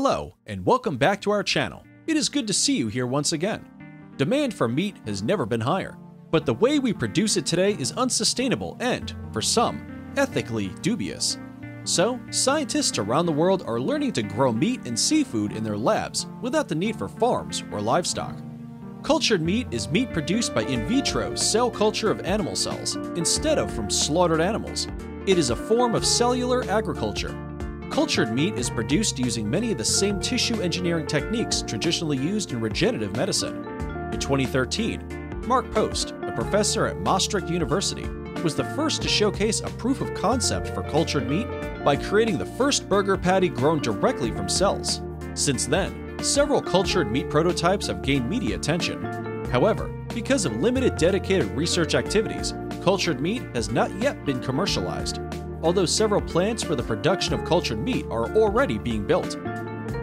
Hello, and welcome back to our channel. It is good to see you here once again. Demand for meat has never been higher, but the way we produce it today is unsustainable and, for some, ethically dubious. So, scientists around the world are learning to grow meat and seafood in their labs without the need for farms or livestock. Cultured meat is meat produced by in vitro cell culture of animal cells instead of from slaughtered animals. It is a form of cellular agriculture Cultured meat is produced using many of the same tissue engineering techniques traditionally used in regenerative medicine. In 2013, Mark Post, a professor at Maastricht University, was the first to showcase a proof of concept for cultured meat by creating the first burger patty grown directly from cells. Since then, several cultured meat prototypes have gained media attention. However, because of limited dedicated research activities, cultured meat has not yet been commercialized although several plants for the production of cultured meat are already being built.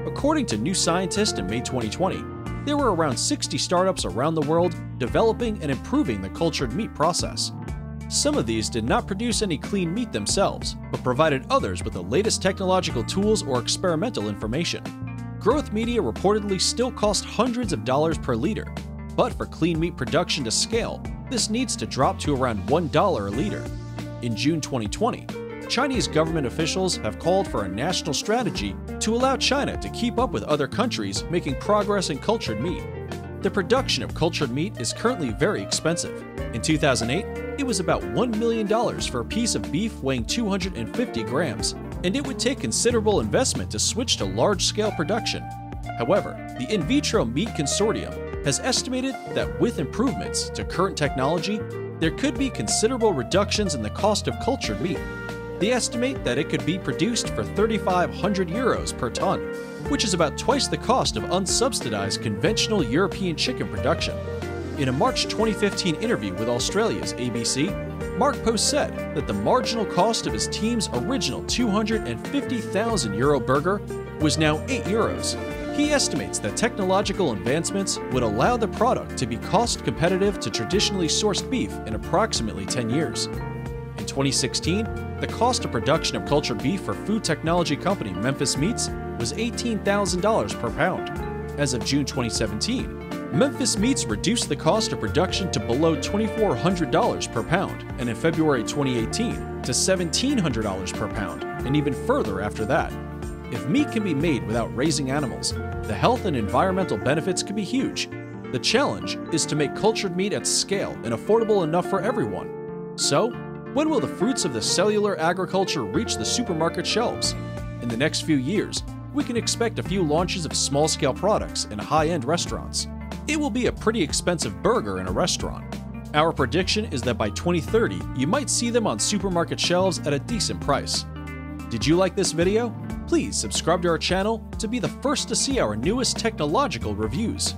According to New Scientist in May 2020, there were around 60 startups around the world developing and improving the cultured meat process. Some of these did not produce any clean meat themselves, but provided others with the latest technological tools or experimental information. Growth media reportedly still cost hundreds of dollars per liter, but for clean meat production to scale, this needs to drop to around $1 a liter. In June 2020, Chinese government officials have called for a national strategy to allow China to keep up with other countries making progress in cultured meat. The production of cultured meat is currently very expensive. In 2008, it was about $1 million for a piece of beef weighing 250 grams, and it would take considerable investment to switch to large scale production. However, the In Vitro Meat Consortium has estimated that with improvements to current technology, there could be considerable reductions in the cost of cultured meat. They estimate that it could be produced for 3,500 euros per ton, which is about twice the cost of unsubsidized conventional European chicken production. In a March 2015 interview with Australia's ABC, Mark Post said that the marginal cost of his team's original 250,000 euro burger was now 8 euros. He estimates that technological advancements would allow the product to be cost competitive to traditionally sourced beef in approximately 10 years. In 2016, the cost of production of cultured beef for food technology company Memphis Meats was $18,000 per pound. As of June 2017, Memphis Meats reduced the cost of production to below $2,400 per pound, and in February 2018 to $1,700 per pound, and even further after that. If meat can be made without raising animals, the health and environmental benefits could be huge. The challenge is to make cultured meat at scale and affordable enough for everyone. So, when will the fruits of the cellular agriculture reach the supermarket shelves? In the next few years, we can expect a few launches of small scale products in high end restaurants. It will be a pretty expensive burger in a restaurant. Our prediction is that by 2030, you might see them on supermarket shelves at a decent price. Did you like this video? Please subscribe to our channel to be the first to see our newest technological reviews.